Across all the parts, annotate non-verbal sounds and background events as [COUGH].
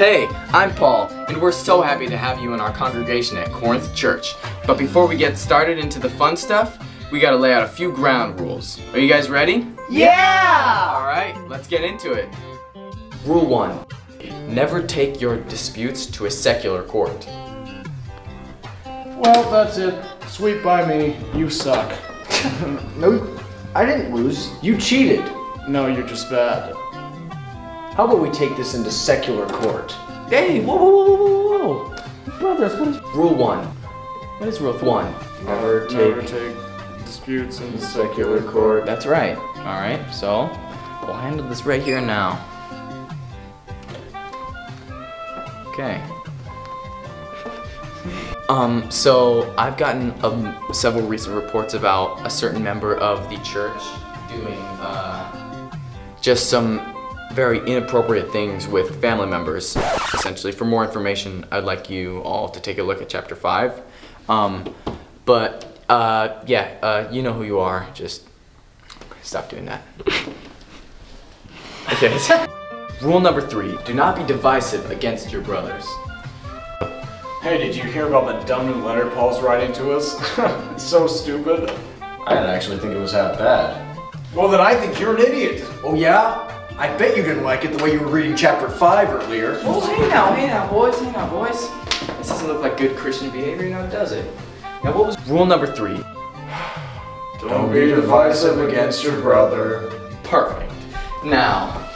Hey, I'm Paul, and we're so happy to have you in our congregation at Corinth Church. But before we get started into the fun stuff, we gotta lay out a few ground rules. Are you guys ready? Yeah! Alright, let's get into it. Rule 1. Never take your disputes to a secular court. Well, that's it. Sweet by me. You suck. [LAUGHS] No, I didn't lose. You cheated. No, you're just bad. How about we take this into secular court? Hey, whoa, whoa, whoa, whoa, whoa, whoa. Brothers, what is Rule 1. What is Rule 1? Never take. Never take disputes in secular court. That's right. Alright, so we'll handle this right here now. Okay. Um, so I've gotten um, several recent reports about a certain member of the church doing uh, just some very inappropriate things with family members. Essentially, for more information, I'd like you all to take a look at chapter 5. Um, but uh, yeah, uh, you know who you are. Just stop doing that. [LAUGHS] okay. [LAUGHS] Rule number three do not be divisive against your brothers. Hey, did you hear about the dumb new letter Paul's writing to us? [LAUGHS] it's so stupid. I didn't actually think it was that bad. Well, then I think you're an idiot. Oh, yeah? I bet you didn't like it the way you were reading chapter 5 earlier. Oh, hey now, hey now, boys, hey now, boys. This doesn't look like good Christian behavior now, does it? Now, what was rule number three? [SIGHS] Don't be divisive against your brother. Perfect. Now,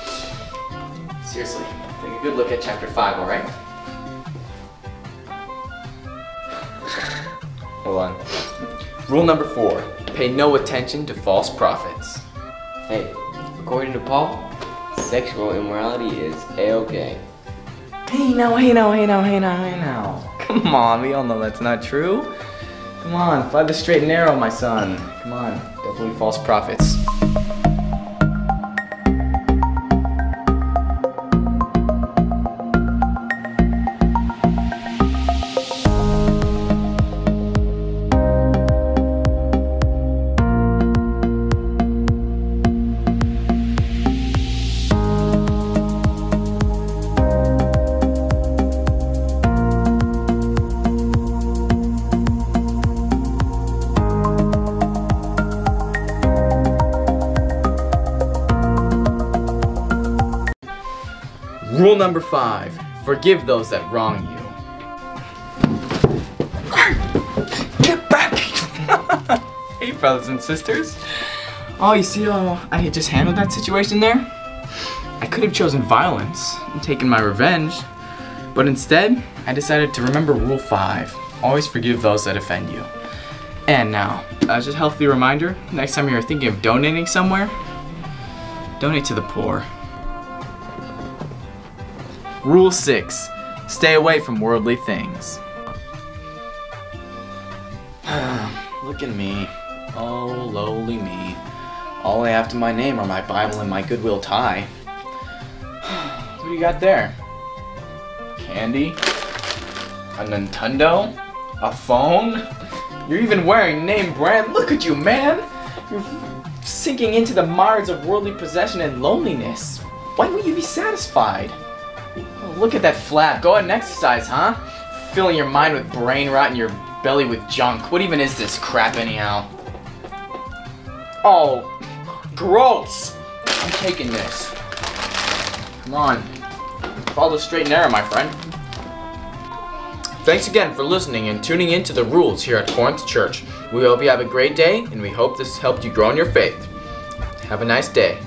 seriously, take a good look at chapter 5, alright? [SIGHS] Hold on. Rule number four pay no attention to false prophets. Hey, according to Paul, sexual immorality is a-okay. Hey now, hey now, hey now, hey now, hey now. Come on, we all know that's not true. Come on, fly the straight and narrow, my son. Come on, don't believe false prophets. Rule number five forgive those that wrong you. Get back! [LAUGHS] hey, brothers and sisters. Oh, you see how I just handled that situation there? I could have chosen violence and taken my revenge, but instead, I decided to remember Rule 5 always forgive those that offend you. And now, uh, as a healthy reminder, next time you're thinking of donating somewhere, donate to the poor. Rule 6 Stay away from worldly things. [SIGHS] Look at me. Oh, lowly me. All I have to my name are my Bible and my Goodwill tie. [SIGHS] what do you got there? Candy? A Nintendo? A phone? You're even wearing name brand. Look at you, man! You're sinking into the mires of worldly possession and loneliness. Why would you be satisfied? Oh, look at that flap. Go ahead and exercise, huh? Filling your mind with brain rot and your belly with junk. What even is this crap anyhow? Oh, gross! I'm taking this. Come on. Follow the straight and narrow, my friend. Thanks again for listening and tuning in to the rules here at Corinth Church. We hope you have a great day, and we hope this helped you grow in your faith. Have a nice day.